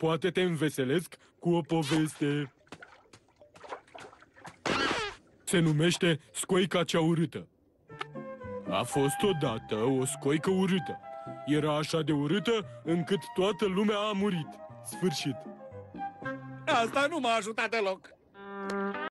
Poate te înveselesc cu o poveste. Se numește Scoica cea urâtă. A fost odată o scoică urâtă. Era așa de urâtă încât toată lumea a murit. Sfârșit. Asta nu m-a ajutat deloc.